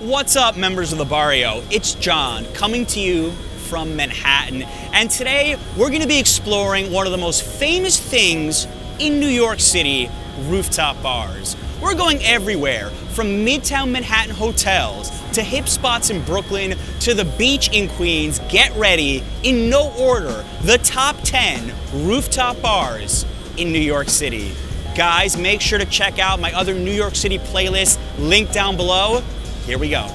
What's up, members of the barrio? It's Jon coming to you from Manhattan, and today we're going to be exploring one of the most famous things in New York City rooftop bars. We're going everywhere from Midtown Manhattan hotels to hip spots in Brooklyn to the beach in Queens. Get ready, in no order, the top 10 rooftop bars in New York City. Guys, make sure to check out my other New York City playlist, link down below. Here we go.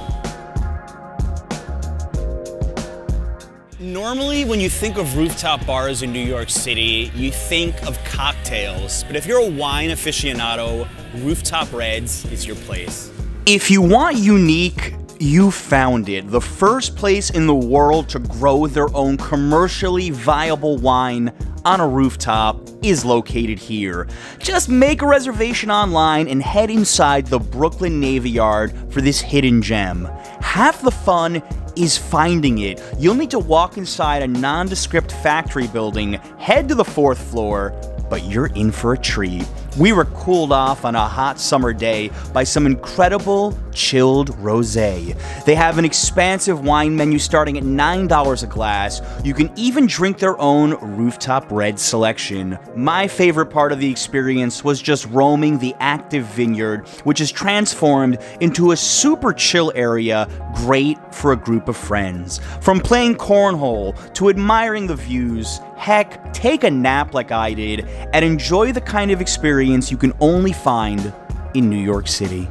Normally, when you think of rooftop bars in New York City, you think of cocktails. But if you're a wine aficionado, Rooftop Reds is your place. If you want unique, you found it. The first place in the world to grow their own commercially viable wine on a rooftop is located here. Just make a reservation online and head inside the Brooklyn Navy Yard for this hidden gem. Half the fun is finding it. You'll need to walk inside a nondescript factory building, head to the fourth floor, but you're in for a treat. We were cooled off on a hot summer day by some incredible chilled rosé. They have an expansive wine menu starting at $9 a glass. You can even drink their own rooftop red selection. My favorite part of the experience was just roaming the active vineyard, which is transformed into a super chill area great for a group of friends. From playing cornhole to admiring the views, heck, take a nap like I did and enjoy the kind of experience you can only find in New York City.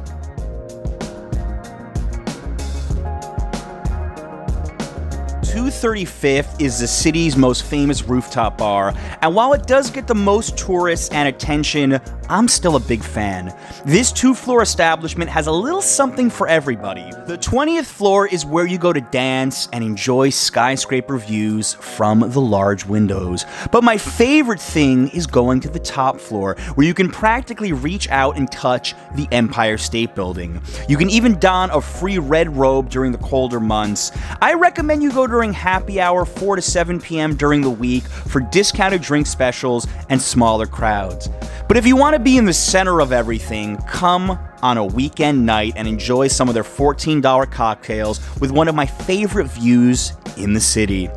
230 Fifth is the city's most famous rooftop bar, and while it does get the most tourists and attention, I'm still a big fan. This two floor establishment has a little something for everybody. The 20th floor is where you go to dance and enjoy skyscraper views from the large windows. But my favorite thing is going to the top floor, where you can practically reach out and touch the Empire State Building. You can even don a free red robe during the colder months. I recommend you go during happy hour 4 to 7 p.m. during the week for discounted drink specials and smaller crowds. But if you want to be in the center of everything, come on a weekend night and enjoy some of their $14 cocktails with one of my favorite views in the city.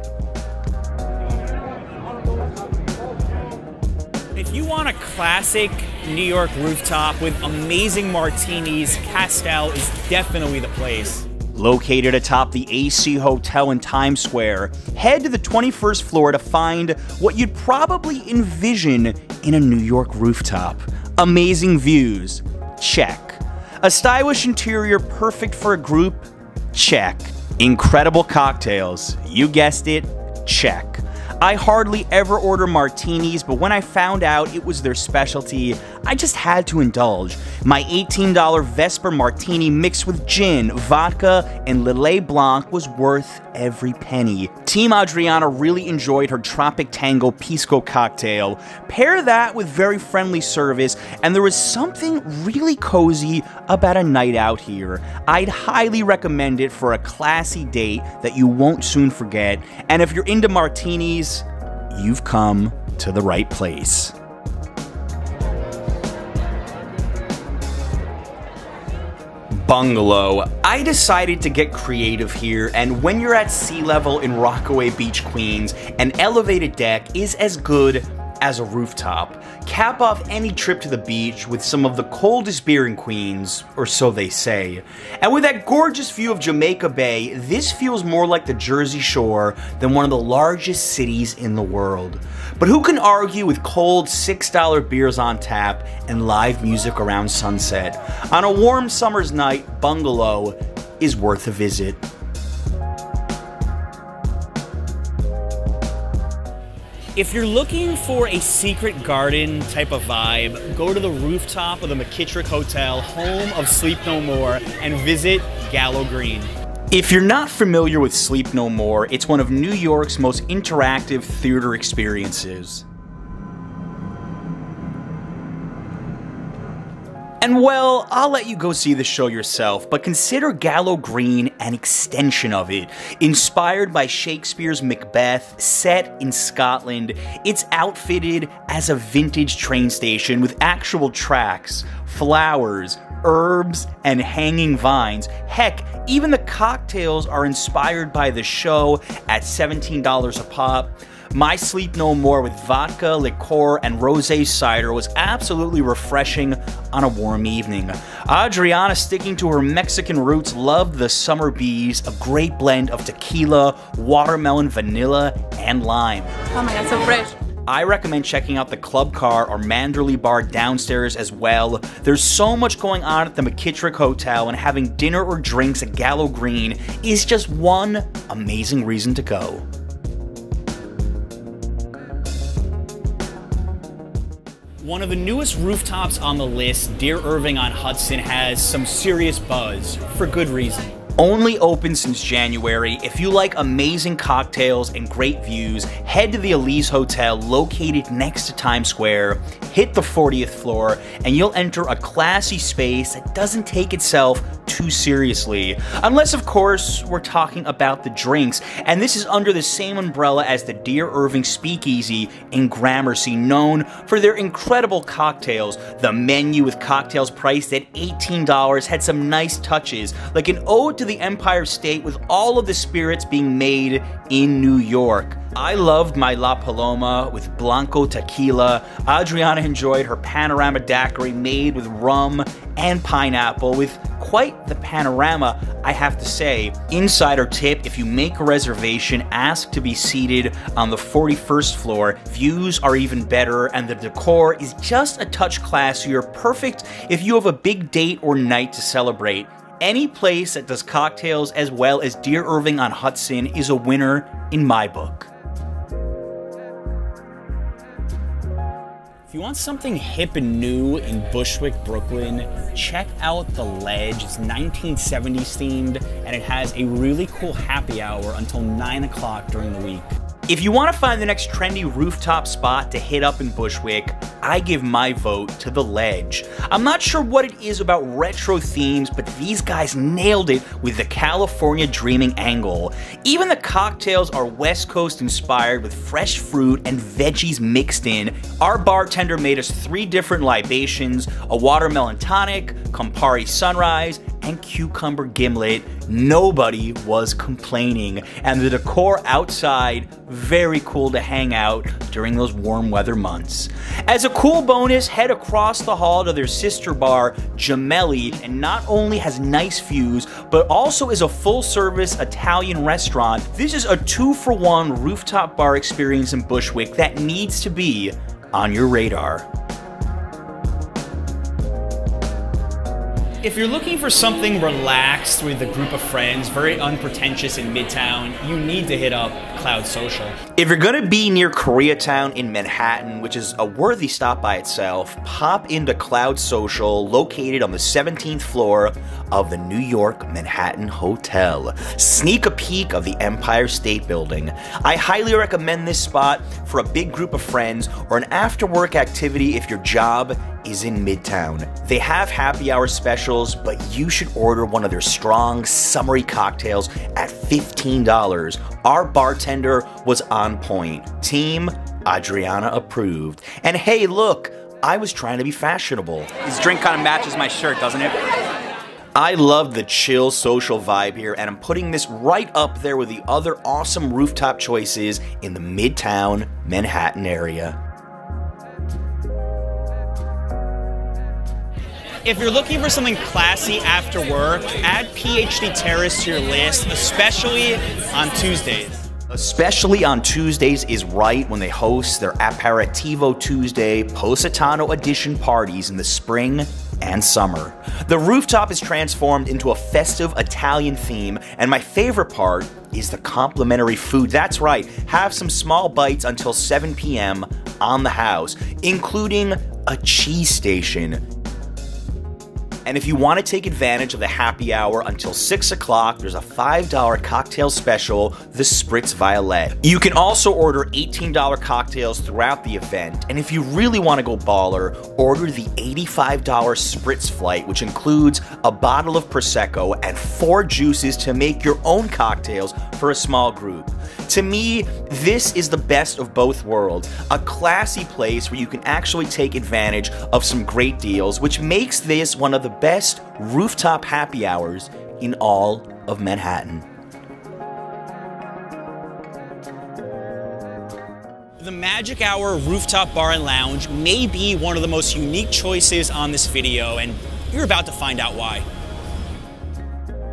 If you want a classic New York rooftop with amazing martinis, Castell is definitely the place. Located atop the AC Hotel in Times Square, head to the 21st floor to find what you'd probably envision in a New York rooftop. Amazing views, check. A stylish interior perfect for a group, check. Incredible cocktails, you guessed it, check. I hardly ever order martinis, but when I found out it was their specialty, I just had to indulge. My $18 Vesper martini mixed with gin, vodka, and Lillet Blanc was worth every penny. Team Adriana really enjoyed her Tropic Tango Pisco cocktail. Pair that with very friendly service, and there was something really cozy about a night out here. I'd highly recommend it for a classy date that you won't soon forget, and if you're into martinis, you've come to the right place. Bungalow. I decided to get creative here, and when you're at sea level in Rockaway Beach, Queens, an elevated deck is as good as a rooftop. Cap off any trip to the beach with some of the coldest beer in Queens, or so they say. And with that gorgeous view of Jamaica Bay, this feels more like the Jersey Shore than one of the largest cities in the world. But who can argue with cold $6 beers on tap and live music around sunset? On a warm summer's night, Bungalow is worth a visit. If you're looking for a secret garden type of vibe, go to the rooftop of the McKittrick Hotel, home of Sleep No More, and visit Gallow Green. If you're not familiar with Sleep No More, it's one of New York's most interactive theater experiences. And well, I'll let you go see the show yourself, but consider Gallow Green an extension of it. Inspired by Shakespeare's Macbeth, set in Scotland, it's outfitted as a vintage train station with actual tracks, flowers, herbs, and hanging vines. Heck, even the cocktails are inspired by the show at $17 a pop. My Sleep No More with vodka, liqueur, and rosé cider was absolutely refreshing on a warm evening. Adriana, sticking to her Mexican roots, loved the Summer Bees, a great blend of tequila, watermelon, vanilla, and lime. Oh my god, so fresh. I recommend checking out the Club Car or Manderley Bar downstairs as well. There's so much going on at the McKittrick Hotel, and having dinner or drinks at Gallow Green is just one amazing reason to go. One of the newest rooftops on the list, Dear Irving on Hudson, has some serious buzz, for good reason. Only open since January. If you like amazing cocktails and great views, head to the Aliz Hotel located next to Times Square, hit the 40th floor, and you'll enter a classy space that doesn't take itself too seriously. Unless, of course, we're talking about the drinks, and this is under the same umbrella as the Dear Irving Speakeasy in Gramercy, known for their incredible cocktails. The menu with cocktails priced at $18 had some nice touches, like an ode to the Empire State with all of the spirits being made in New York. I loved my La Paloma with Blanco tequila. Adriana enjoyed her Panorama daiquiri made with rum and pineapple with quite the panorama, I have to say. Insider tip if you make a reservation, ask to be seated on the 41st floor. Views are even better, and the decor is just a touch classier, perfect if you have a big date or night to celebrate. Any place that does cocktails as well as Dear Irving on Hudson is a winner in my book. If you want something hip and new in Bushwick, Brooklyn, check out The Ledge. It's 1970s themed and it has a really cool happy hour until 9 o'clock during the week. If you want to find the next trendy rooftop spot to hit up in Bushwick, I give my vote to The Ledge. I'm not sure what it is about retro themes, but these guys nailed it with the California dreaming angle. Even the cocktails are West Coast inspired with fresh fruit and veggies mixed in. Our bartender made us three different libations a watermelon tonic, Campari Sunrise, and cucumber gimlet. Nobody was complaining, and the decor outside very cool to hang out during those warm weather months. As a cool bonus, head across the hall to their sister bar, Gemelli, and not only has nice views, but also is a full service Italian restaurant. This is a two for one rooftop bar experience in Bushwick that needs to be on your radar. If you're looking for something relaxed with a group of friends, very unpretentious in Midtown, you need to hit up Cloud Social. If you're gonna be near Koreatown in Manhattan, which is a worthy stop by itself, pop into Cloud Social, located on the 17th floor of the New York Manhattan Hotel. Sneak a peek of the Empire State Building. I highly recommend this spot for a big group of friends or an after work activity if your job is in Midtown. They have happy hour specials, but you should order one of their strong, summery cocktails at $15. Our bartender was on point. Team Adriana approved. And hey, look, I was trying to be fashionable. This drink kind of matches my shirt, doesn't it? I love the chill social vibe here, and I'm putting this right up there with the other awesome rooftop choices in the Midtown Manhattan area. If you're looking for something classy after work, add PhD Terrace to your list, especially on Tuesdays. Especially on Tuesdays is right when they host their Aperitivo Tuesday Positano edition parties in the spring and summer. The rooftop is transformed into a festive Italian theme, and my favorite part is the complimentary food. That's right, have some small bites until 7 p.m. on the house, including a cheese station and if you want to take advantage of the happy hour until 6 o'clock, there's a $5 cocktail special, the Spritz Violet. You can also order $18 cocktails throughout the event, and if you really want to go baller, order the $85 Spritz Flight, which includes a bottle of Prosecco and four juices to make your own cocktails for a small group. To me, this is the best of both worlds. A classy place where you can actually take advantage of some great deals, which makes this one of the best rooftop happy hours in all of Manhattan. The Magic Hour Rooftop Bar and Lounge may be one of the most unique choices on this video, and you're about to find out why.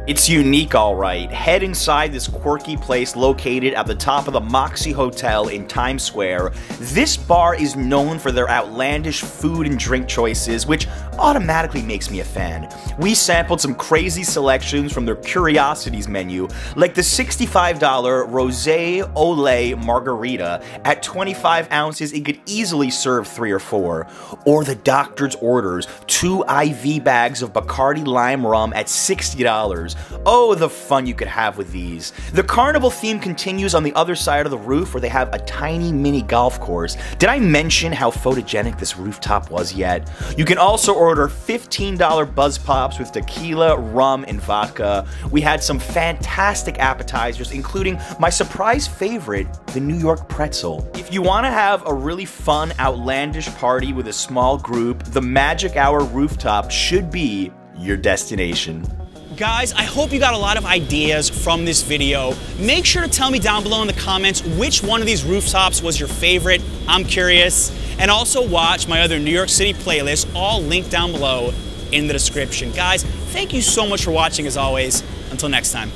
It's unique, all right. Head inside this quirky place located at the top of the Moxy Hotel in Times Square. This bar is known for their outlandish food and drink choices, which automatically makes me a fan. We sampled some crazy selections from their Curiosities menu, like the $65 Rosé Olé Margarita. At 25 ounces, it could easily serve three or four. Or the doctor's orders, two IV bags of Bacardi Lime Rum at $60. Oh, the fun you could have with these. The carnival theme continues on the other side of the roof where they have a tiny mini golf course. Did I mention how photogenic this rooftop was yet? You can also order $15 Buzz Pops with tequila, rum, and vodka. We had some fantastic appetizers, including my surprise favorite, the New York pretzel. If you want to have a really fun, outlandish party with a small group, the Magic Hour rooftop should be your destination. Guys, I hope you got a lot of ideas from this video. Make sure to tell me down below in the comments which one of these rooftops was your favorite. I'm curious. And also watch my other New York City playlists, all linked down below in the description. Guys, thank you so much for watching as always. Until next time.